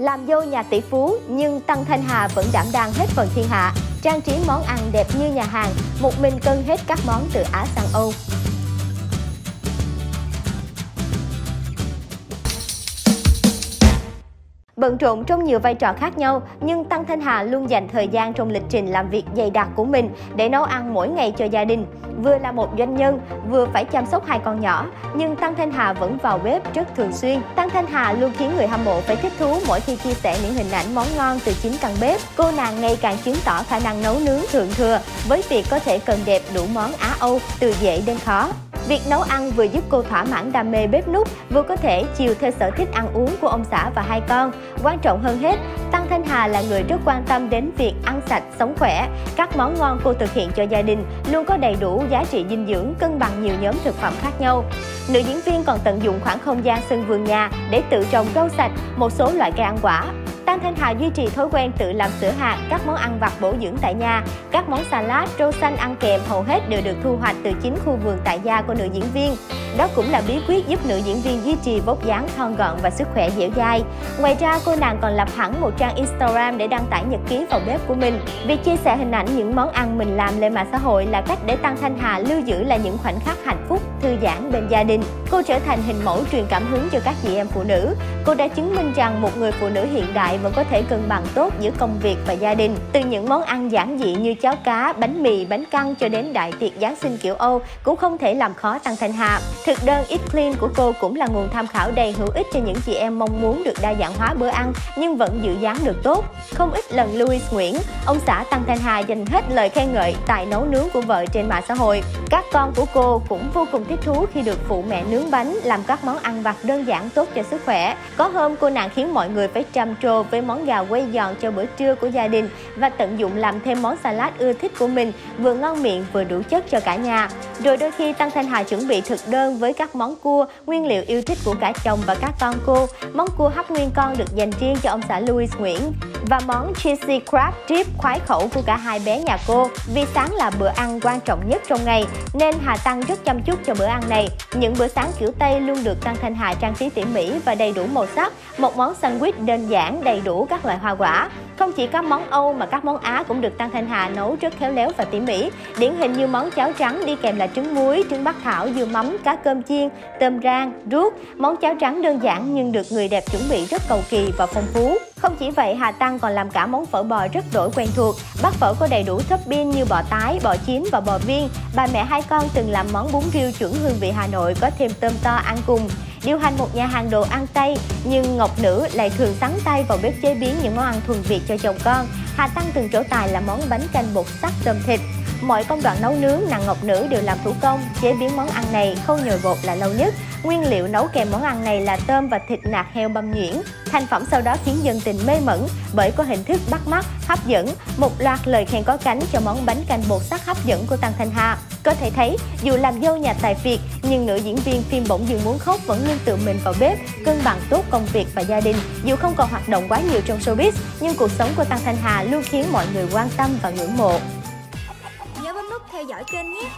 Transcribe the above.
Làm dâu nhà tỷ phú nhưng Tăng Thanh Hà vẫn đảm đang hết phần thiên hạ. Trang trí món ăn đẹp như nhà hàng, một mình cân hết các món từ Á sang Âu. Bận rộn trong nhiều vai trò khác nhau, nhưng Tăng Thanh Hà luôn dành thời gian trong lịch trình làm việc dày đặc của mình để nấu ăn mỗi ngày cho gia đình. Vừa là một doanh nhân, vừa phải chăm sóc hai con nhỏ, nhưng Tăng Thanh Hà vẫn vào bếp rất thường xuyên. Tăng Thanh Hà luôn khiến người hâm mộ phải thích thú mỗi khi chia sẻ những hình ảnh món ngon từ chính căn bếp. Cô nàng ngày càng chứng tỏ khả năng nấu nướng thượng thừa với việc có thể cần đẹp đủ món Á Âu từ dễ đến khó. Việc nấu ăn vừa giúp cô thỏa mãn đam mê bếp núc, vừa có thể chiều theo sở thích ăn uống của ông xã và hai con. Quan trọng hơn hết, Tăng Thanh Hà là người rất quan tâm đến việc ăn sạch, sống khỏe. Các món ngon cô thực hiện cho gia đình luôn có đầy đủ giá trị dinh dưỡng cân bằng nhiều nhóm thực phẩm khác nhau. Nữ diễn viên còn tận dụng khoảng không gian sân vườn nhà để tự trồng rau sạch, một số loại cây ăn quả, Tăng Thanh Hà duy trì thói quen tự làm sữa hạt, các món ăn vặt bổ dưỡng tại nhà. Các món salad, rau xanh ăn kèm hầu hết đều được thu hoạch từ chính khu vườn tại gia của nữ diễn viên. Đó cũng là bí quyết giúp nữ diễn viên duy trì vóc dáng thon gọn và sức khỏe dẻo dai. Ngoài ra, cô nàng còn lập hẳn một trang Instagram để đăng tải nhật ký vào bếp của mình. Việc chia sẻ hình ảnh những món ăn mình làm lên mạng xã hội là cách để Tăng Thanh Hà lưu giữ lại những khoảnh khắc hạnh phúc, thư giãn bên gia đình. Cô trở thành hình mẫu truyền cảm hứng cho các chị em phụ nữ. Cô đã chứng minh rằng một người phụ nữ hiện đại vẫn có thể cân bằng tốt giữa công việc và gia đình. Từ những món ăn giản dị như cháo cá, bánh mì, bánh căn cho đến đại tiệc Giáng sinh kiểu Âu cũng không thể làm khó Tăng Thanh Hà. Thực đơn Eat Clean của cô cũng là nguồn tham khảo đầy hữu ích cho những chị em mong muốn được đa dạng hóa bữa ăn nhưng vẫn giữ dáng được tốt. Không ít lần Louis Nguyễn, ông xã Tăng Thanh Hà dành hết lời khen ngợi tài nấu nướng của vợ trên mạng xã hội. Các con của cô cũng vô cùng thích thú khi được phụ mẹ nướng bánh, làm các món ăn vặt đơn giản tốt cho sức khỏe. Có hôm cô nàng khiến mọi người phải trầm trồ với món gà quay giòn cho bữa trưa của gia đình và tận dụng làm thêm món salad ưa thích của mình, vừa ngon miệng vừa đủ chất cho cả nhà. Rồi đôi khi Tăng Thanh Hà chuẩn bị thực đơn với các món cua, nguyên liệu yêu thích của cả chồng và các con cô. Món cua hấp nguyên con được dành riêng cho ông xã Louis Nguyễn và món cheesy crab dip khoái khẩu của cả hai bé nhà cô. Vì sáng là bữa ăn quan trọng nhất trong ngày nên Hà Tăng rất chăm chút cho bữa ăn này. Những bữa sáng kiểu Tây luôn được Tăng Thanh Hà trang trí tỉ mỉ và đầy đủ màu sắc. Một món sandwich đơn giản, đầy đủ các loại hoa quả. Không chỉ các món Âu mà các món Á cũng được Tăng Thanh Hà nấu rất khéo léo và tỉ mỉ. Điển hình như món cháo trắng đi kèm là trứng muối, trứng bắc thảo, dưa mắm, cá cơm chiên, tôm rang, ruốc. Món cháo trắng đơn giản nhưng được người đẹp chuẩn bị rất cầu kỳ và phong phú. Không chỉ vậy, Hà Tăng còn làm cả món phở bò rất đổi quen thuộc. Bát phở có đầy đủ topping như bò tái, bò chín và bò viên. Bà mẹ hai con từng làm món bún riêu chuẩn hương vị Hà Nội có thêm tôm to ăn cùng. Điều hành một nhà hàng đồ ăn Tây, nhưng Ngọc Nữ lại thường sắn tay vào bếp chế biến những món ăn thuần Việt cho chồng con. Hà Tăng từng trổ tài là món bánh canh bột sắc tôm thịt. Mọi công đoạn nấu nướng nàng Ngọc Nữ đều làm thủ công, chế biến món ăn này khâu nhồi bột là lâu nhất. Nguyên liệu nấu kèm món ăn này là tôm và thịt nạc heo băm nhuyễn. Thành phẩm sau đó khiến dân tình mê mẩn bởi có hình thức bắt mắt, hấp dẫn. Một loạt lời khen có cánh cho món bánh canh bột sắc hấp dẫn của Tăng Thanh Hà. Có thể thấy, dù làm dâu nhà tài Việt, nhưng nữ diễn viên phim Bỗng dưng muốn khóc vẫn luôn tự mình vào bếp, cân bằng tốt công việc và gia đình. Dù không còn hoạt động quá nhiều trong showbiz, nhưng cuộc sống của Tăng Thanh Hà luôn khiến mọi người quan tâm và ngưỡng mộ. Nhớ bấm nút theo dõi kênh nhé!